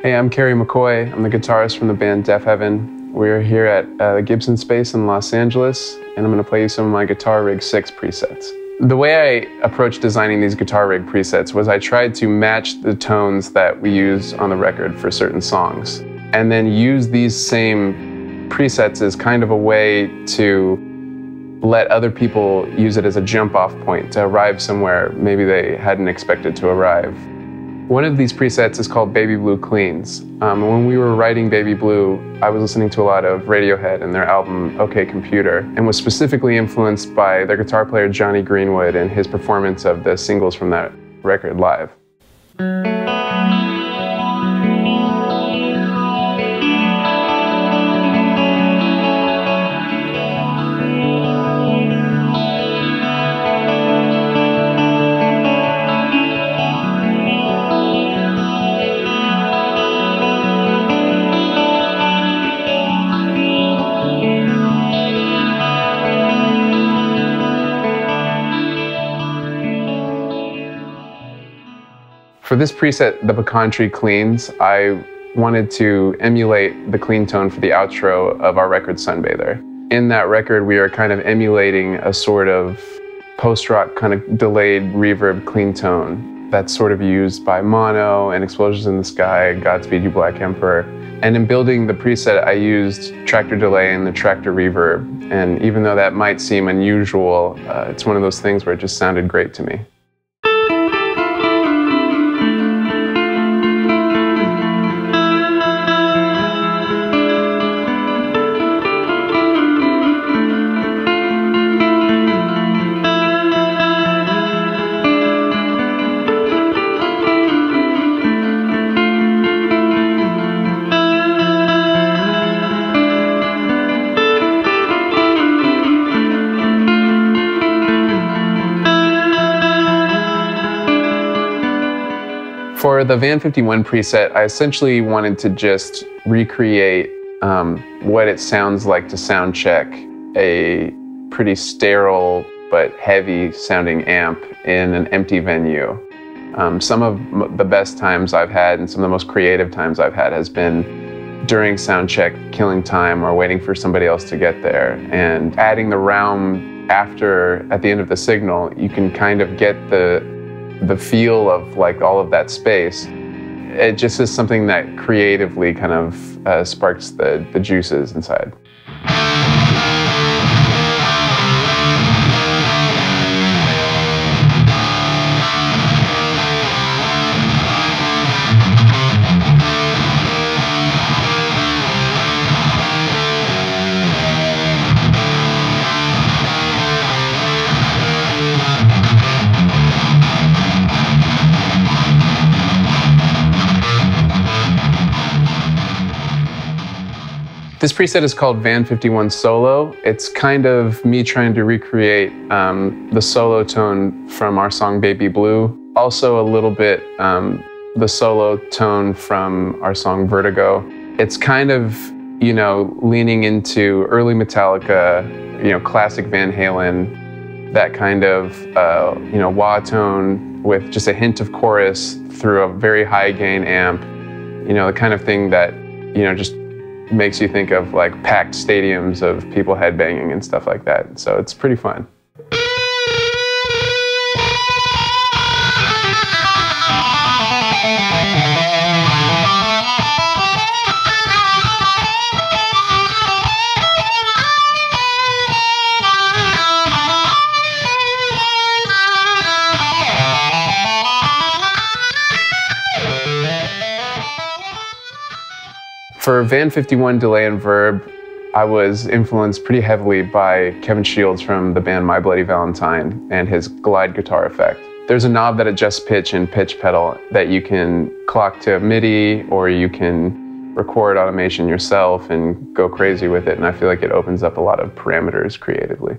Hey, I'm Kerry McCoy. I'm the guitarist from the band Deafheaven. We're here at uh, Gibson Space in Los Angeles, and I'm going to play you some of my Guitar Rig 6 presets. The way I approached designing these Guitar Rig presets was I tried to match the tones that we use on the record for certain songs, and then use these same presets as kind of a way to let other people use it as a jump off point to arrive somewhere maybe they hadn't expected to arrive. One of these presets is called Baby Blue Cleans. Um, when we were writing Baby Blue, I was listening to a lot of Radiohead and their album OK Computer, and was specifically influenced by their guitar player Jonny Greenwood and his performance of the singles from that record live. For this preset, the Pecan Tree Cleans, I wanted to emulate the clean tone for the outro of our record Sunbather. In that record, we are kind of emulating a sort of post-rock kind of delayed reverb clean tone that's sort of used by Mono and Explosions in the Sky, Godspeed You Black Emperor. And in building the preset, I used tractor delay and the tractor reverb. And even though that might seem unusual, uh, it's one of those things where it just sounded great to me. For the Van 51 preset, I essentially wanted to just recreate um, what it sounds like to sound check a pretty sterile but heavy sounding amp in an empty venue. Um, some of the best times I've had and some of the most creative times I've had has been during sound check, killing time or waiting for somebody else to get there and adding the round after at the end of the signal, you can kind of get the the feel of like all of that space, it just is something that creatively kind of uh, sparks the, the juices inside. This preset is called Van 51 Solo. It's kind of me trying to recreate um, the solo tone from our song Baby Blue. Also a little bit um, the solo tone from our song Vertigo. It's kind of, you know, leaning into early Metallica, you know, classic Van Halen, that kind of, uh, you know, wah tone with just a hint of chorus through a very high gain amp. You know, the kind of thing that, you know, just makes you think of like packed stadiums of people headbanging and stuff like that. So it's pretty fun. For Van 51 Delay and Verb, I was influenced pretty heavily by Kevin Shields from the band My Bloody Valentine and his glide guitar effect. There's a knob that adjusts pitch and pitch pedal that you can clock to MIDI or you can record automation yourself and go crazy with it. And I feel like it opens up a lot of parameters creatively.